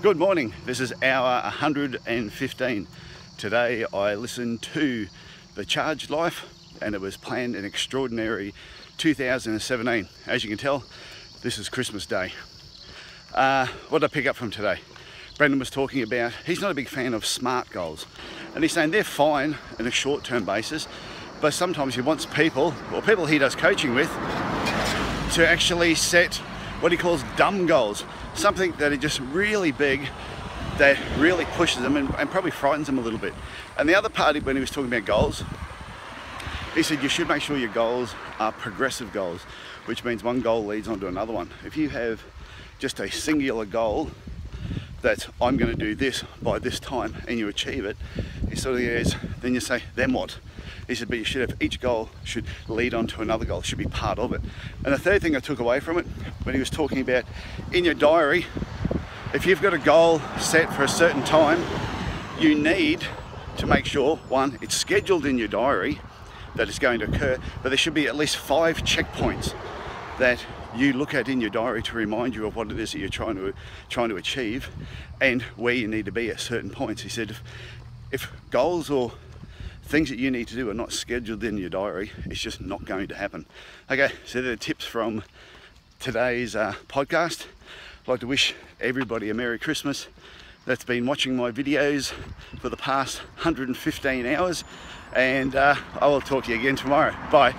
Good morning. This is hour 115. Today I listened to The Charged Life and it was planned an extraordinary 2017. As you can tell, this is Christmas Day. Uh, what did I pick up from today? Brendon was talking about he's not a big fan of smart goals and he's saying they're fine in a short term basis, but sometimes he wants people or people he does coaching with to actually set what he calls dumb goals something that is just really big that really pushes them and, and, probably frightens them a little bit. And the other part, when he was talking about goals, he said you should make sure your goals are progressive goals, which means one goal leads on to another one. If you have just a singular goal that I'm going to do this by this time and you achieve it, he sort of goes, then you say, then what? He said, but you should have each goal should lead on to another goal, should be part of it. And the third thing I took away from it, when he was talking about in your diary, if you've got a goal set for a certain time, you need to make sure, one, it's scheduled in your diary that it's going to occur, but there should be at least five checkpoints that you look at in your diary to remind you of what it is that you're trying to trying to achieve and where you need to be at certain points. He said if, if goals or things that you need to do are not scheduled in your diary, it's just not going to happen. Okay, so there are tips from today's uh, podcast. I'd like to wish everybody a Merry Christmas that's been watching my videos for the past 115 hours and uh, I will talk to you again tomorrow. Bye.